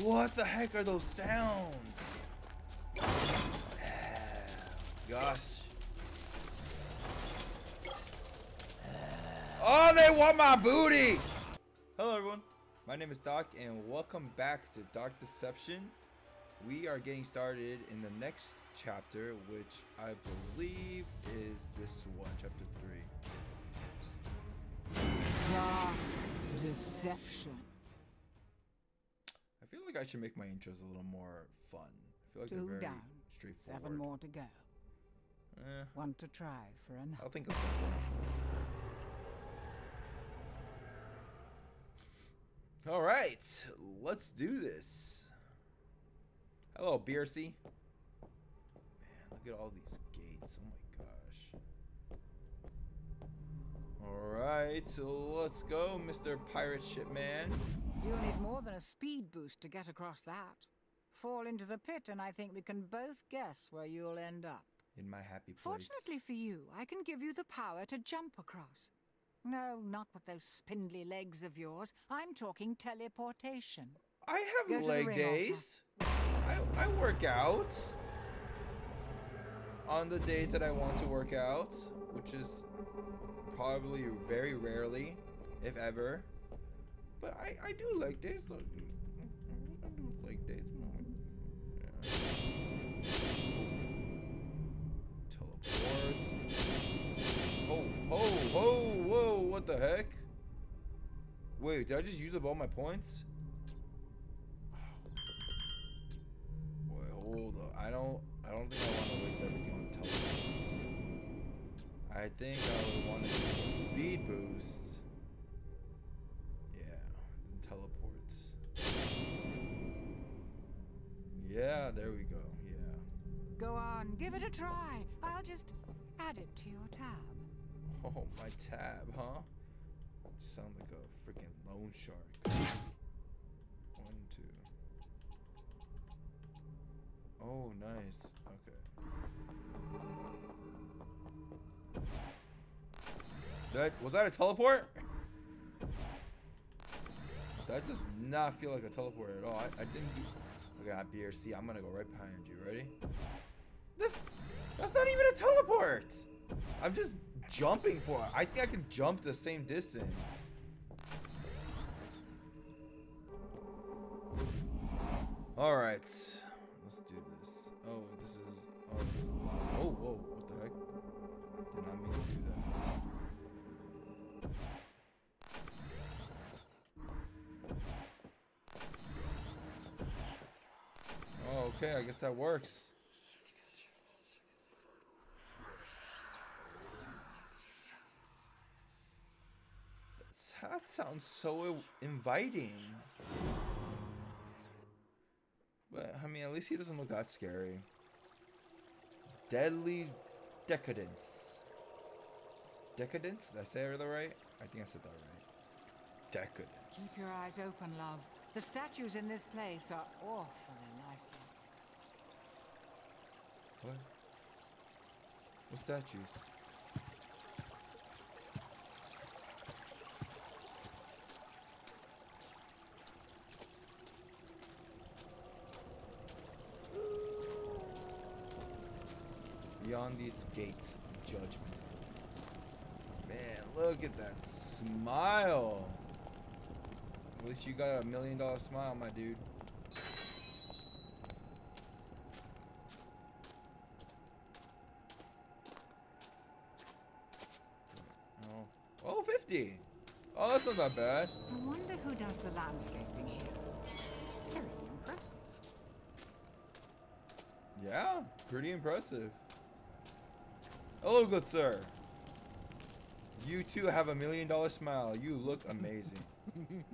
What the heck are those sounds? Ah, gosh. Oh, they want my booty! Hello everyone, my name is Dakk and welcome back to Dark Deception. We are getting started in the next chapter, which I believe is this one, chapter 3. Dark Deception. Like I should make my intros a little more fun. I feel like they're Two very down. straightforward. Seven more to go. Eh, One to try for another. I'll think of something. All right, let's do this. Hello, BRC. Man, look at all these gates. Oh my gosh. All right, so let's go, Mr. Pirate Ship Man. You'll need more than a speed boost to get across that. Fall into the pit, and I think we can both guess where you'll end up. In my happy place. Fortunately for you, I can give you the power to jump across. No, not with those spindly legs of yours. I'm talking teleportation. I have Go leg days. I, I work out on the days that I want to work out, which is probably very rarely, if ever. But I, I do like. Look, I do leg days. Teleports. Oh, oh, whoa, whoa, what the heck? Wait, did I just use up all my points? Wait, hold up. I don't I don't think I want to waste everything on teleports. I think I would want to do speed boost. Yeah, there we go. Yeah. Go on, give it a try. I'll just add it to your tab. Oh, my tab, huh? Sound like a freaking loan shark. One, two. Oh, nice. Okay. That was that a teleport? That does not feel like a teleport at all. I, I didn't do. Okay, I BRC. I'm gonna go right behind you. Ready? That's not even a teleport. I'm just jumping for it. I think I can jump the same distance. All right, let's do this. Oh, this is. Oh, this, oh, whoa! What the heck? Did not mean okay. I guess that works. That sounds so inviting. But, I mean, at least he doesn't look that scary. Deadly Decadence. Decadence? Did I say it right? I think I said that right. Decadence. Keep your eyes open, love. The statues in this place are awfully What? What statues? Beyond these gates, judgment. Man, look at that smile. At least you got a million dollar smile, my dude. Oh. Oh, 50. Oh, that's not bad. I wonder who does the landscaping here. Very impressive. Yeah, pretty impressive. Hello, good sir. You too have a million dollar smile. You look amazing.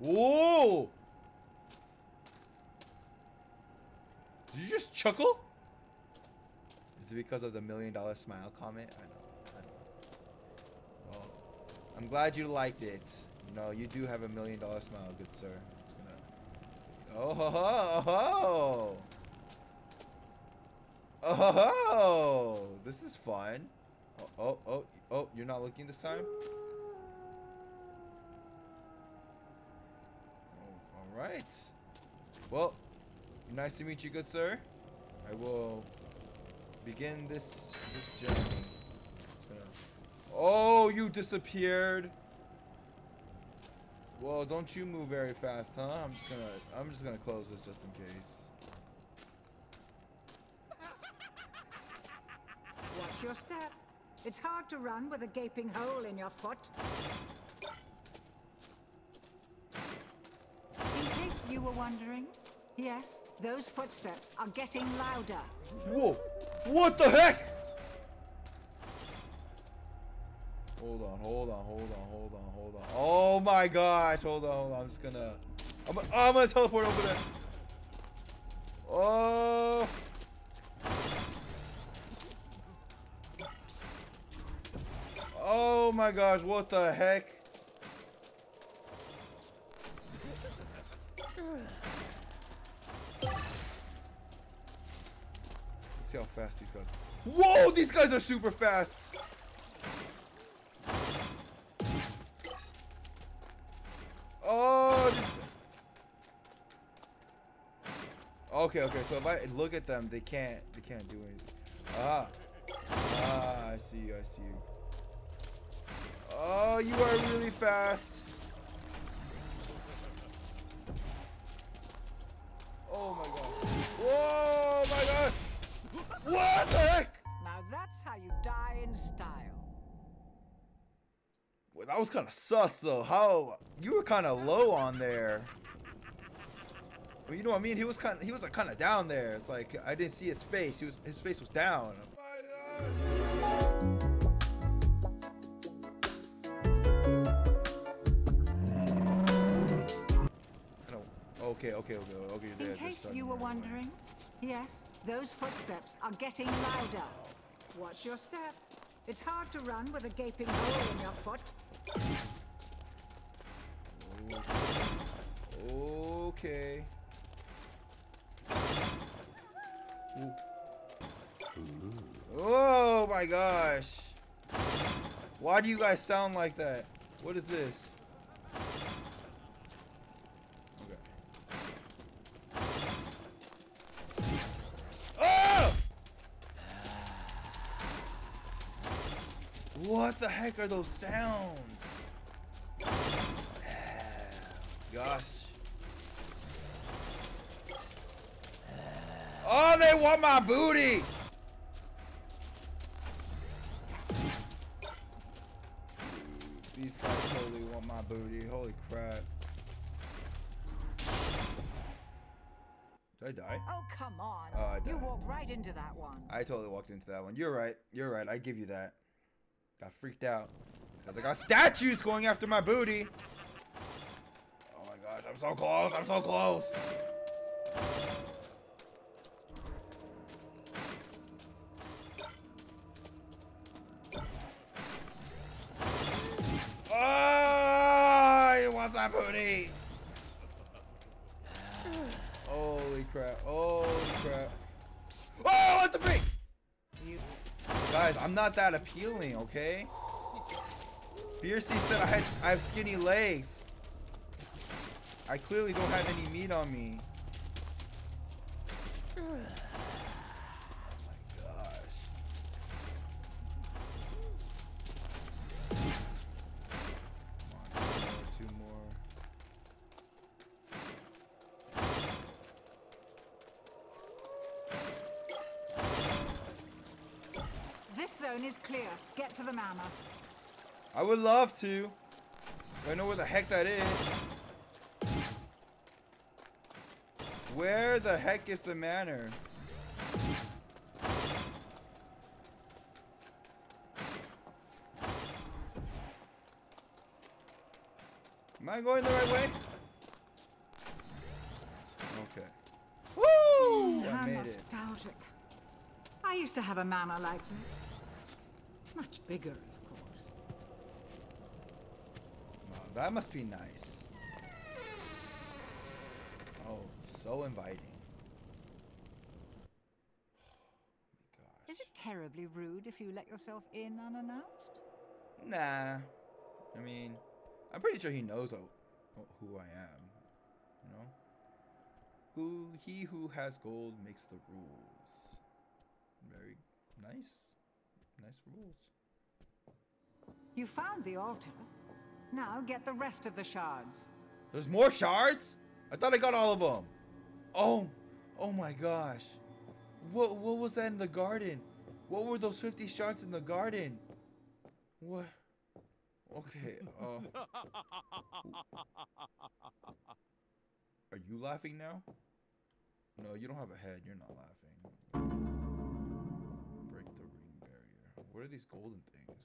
Whoa! Did you just chuckle? Is it because of the million dollar smile comment? I know. I know. I'm glad you liked it. You know, you do have a million dollar smile, good sir. Gonna... Oh ho ho! ho. Oh, ho, ho! this is fun. Oh, oh, oh, oh, you're not looking this time? Oh, all right. Well, nice to meet you, good sir. I will begin this this journey. You disappeared. Well, don't you move very fast, huh? I'm just gonna I'm just gonna close this just in case. Watch your step. It's hard to run with a gaping hole in your foot. In case you were wondering, yes, those footsteps are getting louder. Whoa! What the heck? Hold on, hold on, hold on, hold on, hold on. Oh my gosh, hold on, hold on. I'm just gonna. I'm, oh, I'm gonna teleport over there. Oh. Oh my gosh, what the heck? Let's see how fast these guys. Whoa, these guys are super fast. Okay, okay. So if I look at them, they can't. They can't do anything. Ah. Ah, I see you. I see you. Oh, you are really fast. Oh my god. Whoa, my god. What the heck? Now that's how you die in style. Well, that was kind of sus though. How you were kind of low on there. Well, you know what I mean? He was kind of he was like kind of down there. It's like I didn't see his face. He was his face was down. Okay, okay, okay, okay. In case you were wondering, yes, those footsteps are getting louder. Watch your step. It's hard to run with a gaping hole in your foot. Okay. Ooh. Oh my gosh. Why do you guys sound like that? What is this? Oh! What the heck are those sounds? Gosh. Oh, they want my booty! These guys totally want my booty. Holy crap. Did I die? Oh, come on. Oh, you walked right into that one. I totally walked into that one. You're right. You're right. I give you that. Got freaked out. Because I got statues going after my booty. Oh my gosh, I'm so close. I'm so close. My booty. Holy crap. Holy crap. Oh, what the freak? Guys, I'm not that appealing, okay? Beersy said I, had, I have skinny legs. I clearly don't have any meat on me. Is clear. Get to the manor. I would love to. I know where the heck that is. Where the heck is the manor? Am I going the right way? Okay. Woo! I made nostalgic. it. I used to have a manor like this. Much bigger, of course. That must be nice. Oh, so inviting. Oh Is it terribly rude if you let yourself in unannounced? Nah. I mean, I'm pretty sure he knows who I am. You know? Who he who has gold makes the rules. Very nice. Nice rules. You found the altar. Now get the rest of the shards. There's more shards? I thought I got all of them. Oh, oh my gosh. What what was that in the garden? What were those 50 shards in the garden? What? Okay. Uh, are you laughing now? No, you don't have a head. You're not laughing. What are these golden things?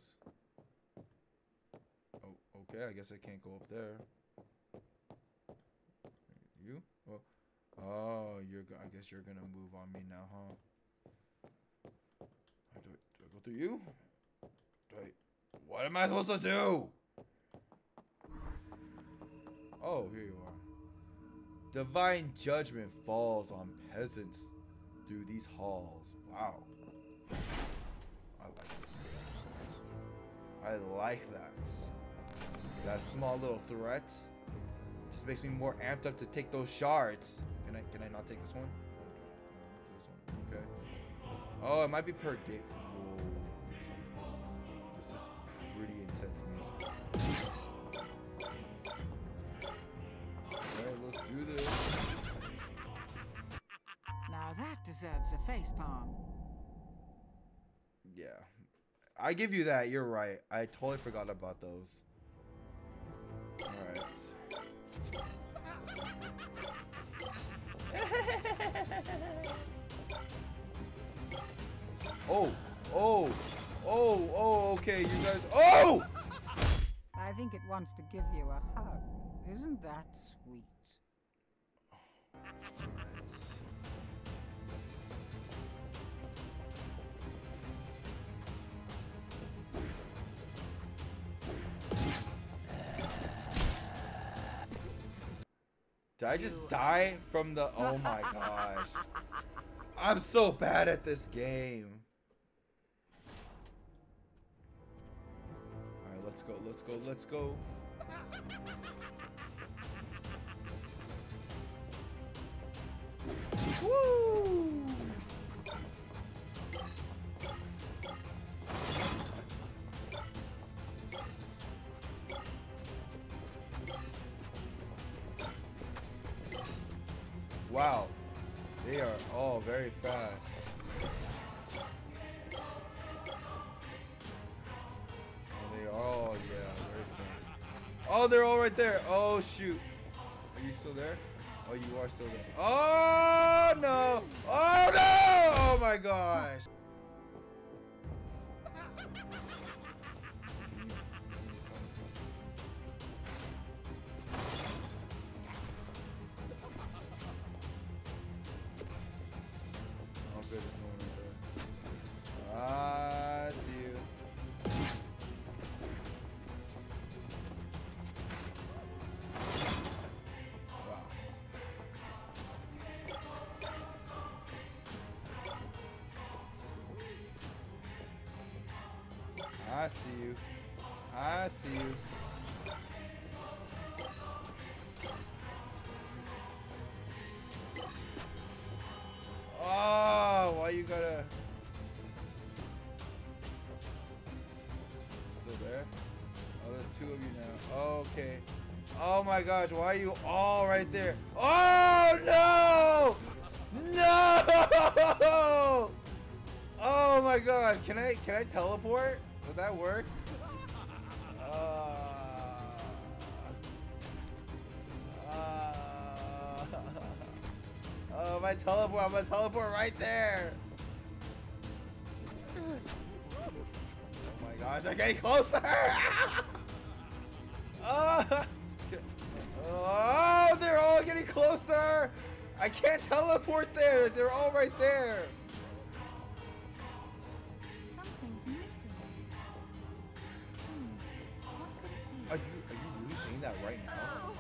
Oh, okay. I guess I can't go up there. You? Oh, oh you're. I guess you're gonna move on me now, huh? Uh, Do I, do I go through you? Do I? What am I supposed to do? Oh, here you are. Divine judgment falls on peasants through these halls. Wow. I like. I like that. That small little threat just makes me more amped up to take those shards. Can I can I not take this one? This one. Okay. Oh, it might be per gate. Whoa. This is pretty intense music. Alright, let's do this. Now that deserves a face palm. Yeah. I give you that. You're right. I totally forgot about those. Alright. oh, oh, oh, oh, okay, you guys. Oh! I think it wants to give you a hug. Isn't that sweet? Did I just die from the? Oh my gosh! I'm so bad at this game. All right, let's go. Let's go. Let's go. Wow, they are all very fast. Oh, they are all, yeah, very fast. Oh, they're all right there. Oh, shoot. Are you still there? Oh, you are still there. Oh, no. Oh, no. Oh, my gosh. Good. There's no one right there. Ah, I see you. Wow. I see you. I see you. My gosh, why are you all right there? Oh no! No! Oh my gosh, can I can I teleport? Would that work? Uh, uh, oh, my teleport! I'm gonna teleport right there. Oh my gosh, they're getting closer! oh, oh, they're all getting closer! I can't teleport there. They're all right there. Something's missing. Hmm. What could it be? Are you are you really saying that right now?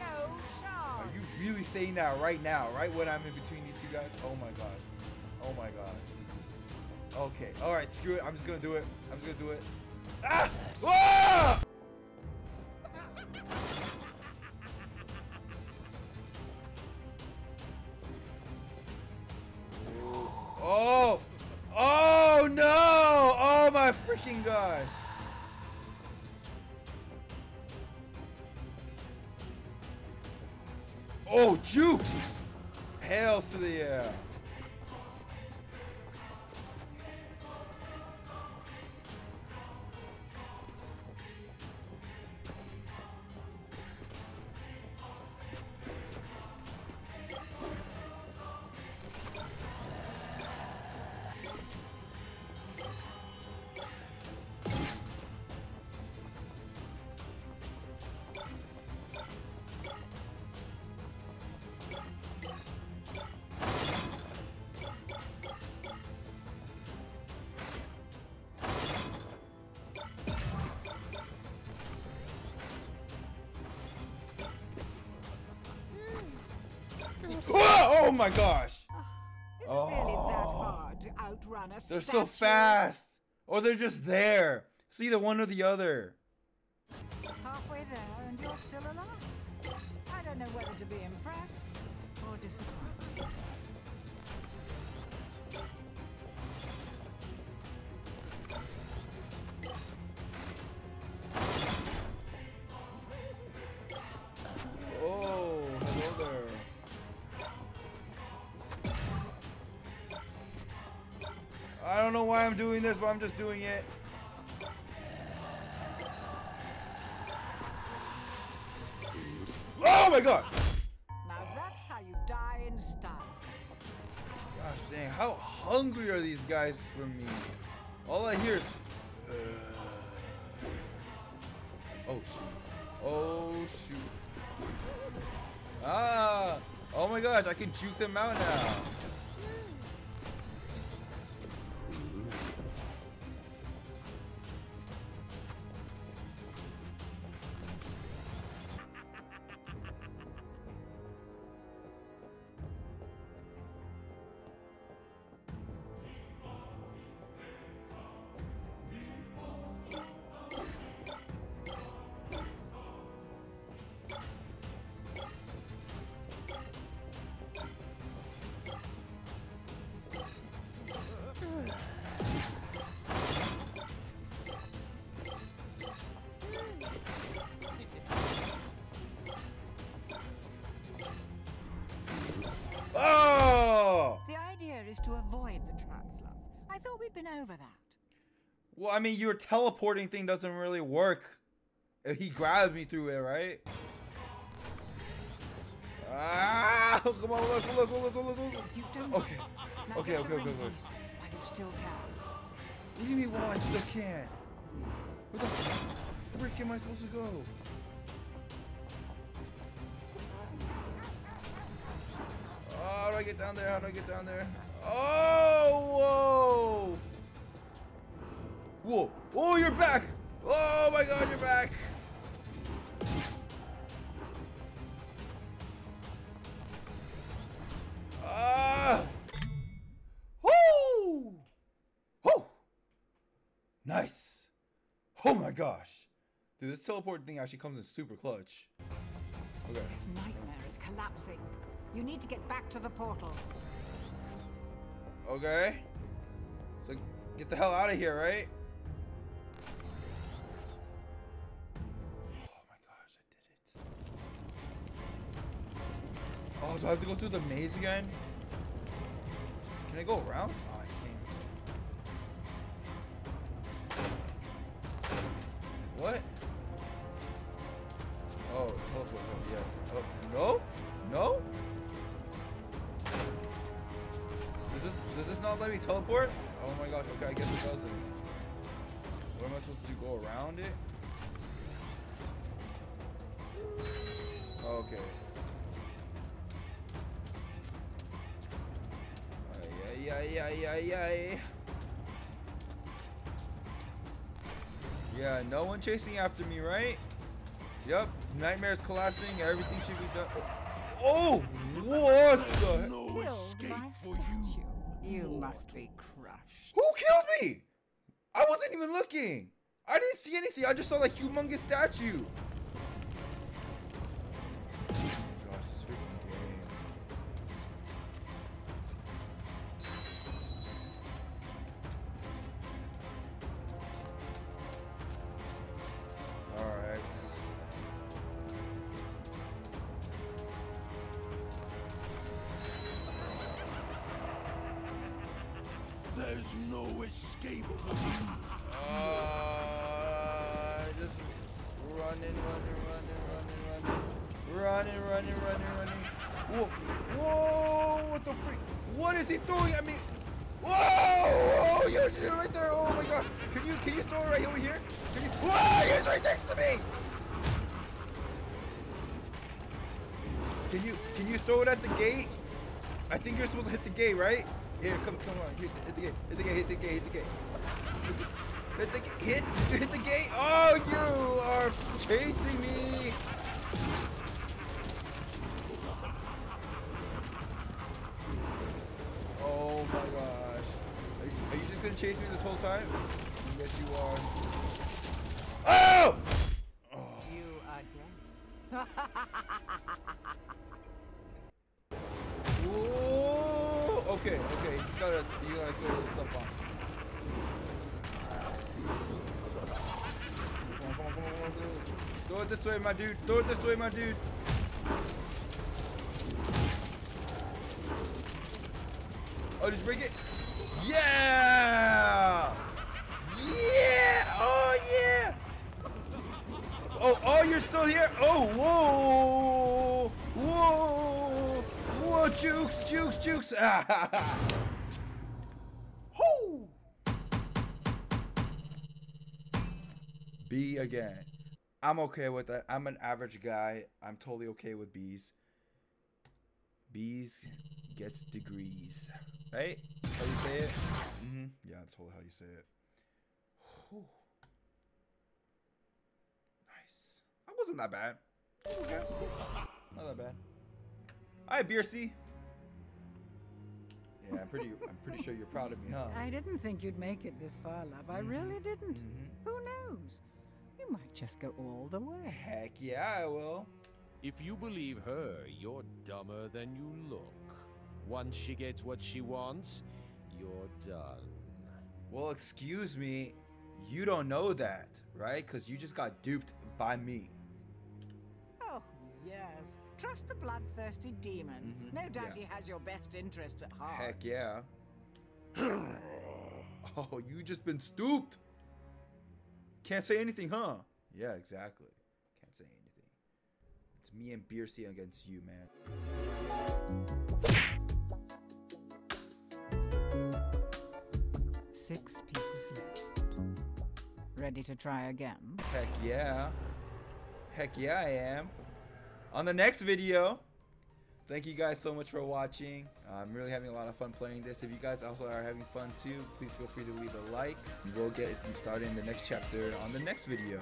No shard. Are you really saying that right now? Right when I'm in between these two guys? Oh my god. Oh my god. Okay. All right. Screw it. I'm just gonna do it. I'm just gonna do it. Ah! Ah! Freaking Whoa! Oh my gosh! Is it really that hard to outrun a They're so fast! Or they're just there. It's either one or the other. Halfway there and you're still alive. I don't know whether to be impressed or disappointed. Don't know why I'm doing this, but I'm just doing it. Oh my god! Now that's how you die in style. Gosh dang, how hungry are these guys for me? All I hear is. "Ugh." oh shoot. Oh shoot. Ah! Oh my gosh, I can juke them out now. Thought we'd been over that. Well, I mean, your teleporting thing doesn't really work. He grabbed me through it, right? Ah! Come on, let's go, let's go, let's go. You've done Okay. Okay, okay, okay, okay. While you still can. What do you mean, well, I still can't? Where the frick am I supposed to go? Oh, how do I get down there? How do I get down there? Oh, whoa! Whoa! Oh, you're back! Oh my god, you're back! Ah! Woo! Woo! Nice! Oh my gosh! Dude, this teleport thing actually comes in super clutch. Okay. This nightmare is collapsing. You need to get back to the portal. Okay. So get the hell out of here, right? Oh my gosh, I did it. Oh, do I have to go through the maze again? Can I go around? Oh, I can't. What? Oh, teleport. Oh, yeah. Oh? No? Let me teleport? Oh my gosh, okay, I guess it doesn't. What am I supposed to do? Go around it? Okay. Ay, ay, ay, ay, ay. Yeah, no one chasing after me, right? Yep, nightmare's collapsing, everything should be done. Oh, what the? No escape for statue. You. Must be crushed. Who killed me? I wasn't even looking. I didn't see anything. I just saw that humongous statue. Whoa! He's right next to me! Can you can you throw it at the gate? I think you're supposed to hit the gate, right? Here, come come on, hit, the gate, hit the gate, hit the gate, hit the gate. Hit the hit. You hit the gate? Oh, you are chasing me. Oh my gosh. Are you, are you just gonna chase me this whole time? Yes, you are. Oh! You are dead. Whoa! Okay, okay. You just gotta, you gotta throw this stuff on. Throw it this way, my dude. Throw it this way, my dude. Oh, did you break it? Yeah! Yeah! Oh, yeah! Oh, oh, you're still here? Oh, whoa! Whoa! Whoa, jukes, jukes, jukes! Ah, Whoo! B again. I'm okay with that. I'm an average guy. I'm totally okay with B's. B's gets degrees. Right? How you say it? Mm-hmm. Yeah, that's totally how you say it. Whew. Nice. That wasn't that bad. Okay. Not that bad. Alright, BRC. Yeah, I'm pretty I'm pretty sure you're proud of me, huh? I didn't think you'd make it this far, love. I really didn't. Mhm. Who knows? You might just go all the way. Heck yeah, I will. If you believe her, you're dumber than you look. Once she gets what she wants, you're done. Well, excuse me. You don't know that, right? Because you just got duped by me. Yes. Trust the bloodthirsty demon. Mhm, No doubt yeah. he has your best interests at heart. Heck yeah. oh, you just been stooped. Can't say anything, huh? Yeah, exactly. Can't say anything. It's me and Beersy against you, man. Six pieces left. Ready to try again? Heck yeah. Heck yeah, I am. On the next video, thank you guys so much for watching. I'm really having a lot of fun playing this. If you guys also are having fun too, please feel free to leave a like. We will get started in the next chapter on the next video.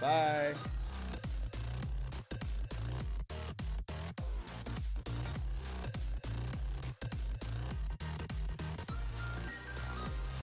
Bye.